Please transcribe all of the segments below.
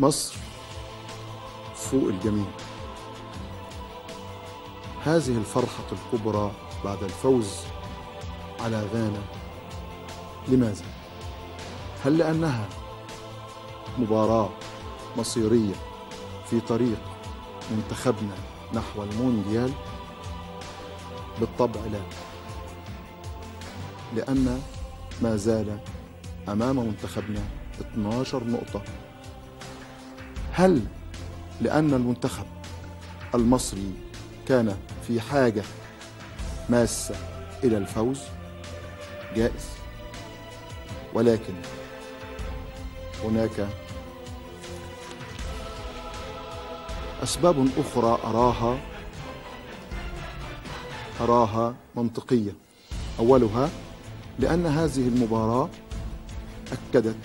مصر فوق الجميع هذه الفرحة الكبرى بعد الفوز على غانا لماذا؟ هل لأنها مباراة مصيرية في طريق منتخبنا نحو المونديال؟ بالطبع لا لأن ما زال أمام منتخبنا 12 نقطة هل لأن المنتخب المصري كان في حاجة ماسة إلى الفوز؟ جائز. ولكن هناك أسباب أخرى أراها أراها منطقية. أولها لأن هذه المباراة أكدت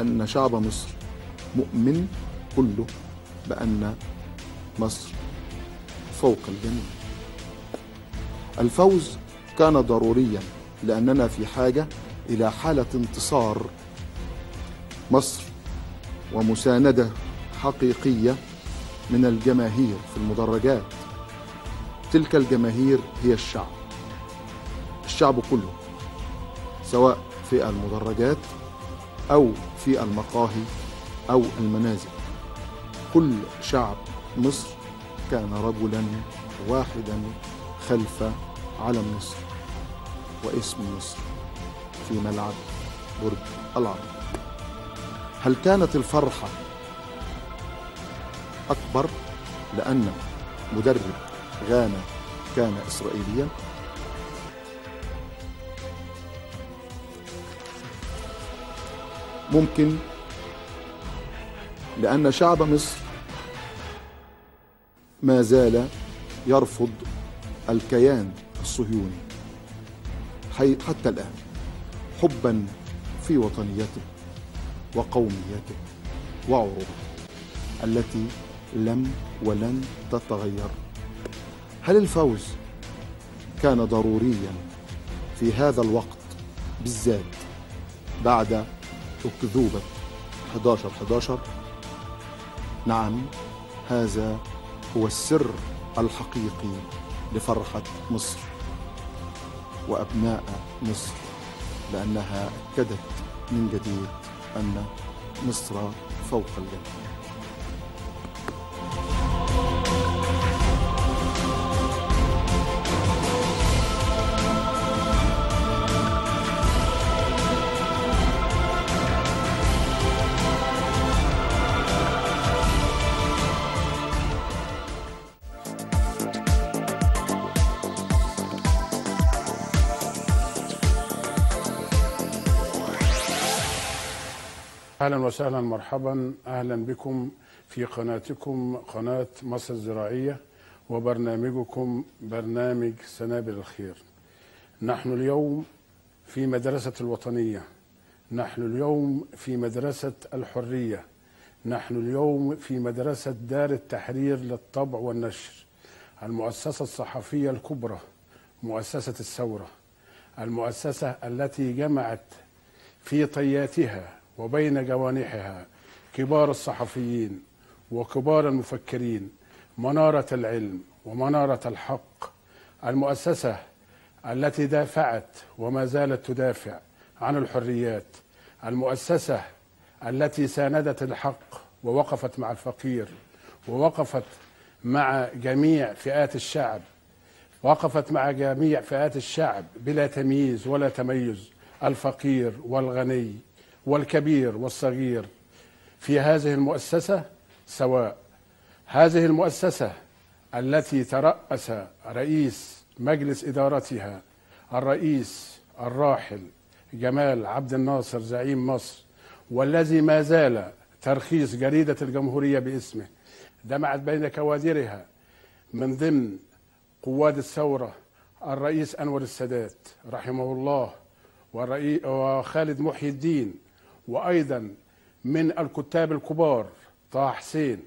أن شعب مصر مؤمن كله بأن مصر فوق الجميع. الفوز كان ضروريا لأننا في حاجة إلى حالة انتصار. مصر ومساندة حقيقية من الجماهير في المدرجات. تلك الجماهير هي الشعب. الشعب كله سواء في المدرجات أو في المقاهي. أو المنازل. كل شعب مصر كان رجلا واحدا خلف علم مصر واسم مصر في ملعب برج العرب. هل كانت الفرحة أكبر لأن مدرب غانا كان إسرائيليا؟ ممكن لأن شعب مصر ما زال يرفض الكيان الصهيوني حتى الآن حبا في وطنيته وقوميته وعروبته التي لم ولن تتغير. هل الفوز كان ضروريا في هذا الوقت بالذات بعد أكذوبة 11 11 نعم هذا هو السر الحقيقي لفرحة مصر وأبناء مصر لأنها أكدت من جديد أن مصر فوق الجميع. أهلا وسهلا مرحبا أهلا بكم في قناتكم قناة مصر الزراعية وبرنامجكم برنامج سنابل الخير. نحن اليوم في مدرسة الوطنية. نحن اليوم في مدرسة الحرية. نحن اليوم في مدرسة دار التحرير للطبع والنشر. المؤسسة الصحفية الكبرى مؤسسة الثورة. المؤسسة التي جمعت في طياتها وبين جوانحها كبار الصحفيين وكبار المفكرين منارة العلم ومنارة الحق. المؤسسة التي دافعت وما زالت تدافع عن الحريات. المؤسسة التي ساندت الحق ووقفت مع الفقير ووقفت مع جميع فئات الشعب وقفت مع جميع فئات الشعب بلا تمييز ولا تميز الفقير والغني. والكبير والصغير في هذه المؤسسة سواء. هذه المؤسسة التي ترأس رئيس مجلس إدارتها الرئيس الراحل جمال عبد الناصر زعيم مصر والذي ما زال ترخيص جريدة الجمهورية باسمه دمعت بين كوادرها من ضمن قواد الثورة الرئيس أنور السادات رحمه الله وخالد محي الدين وأيضا من الكتاب الكبار طه حسين.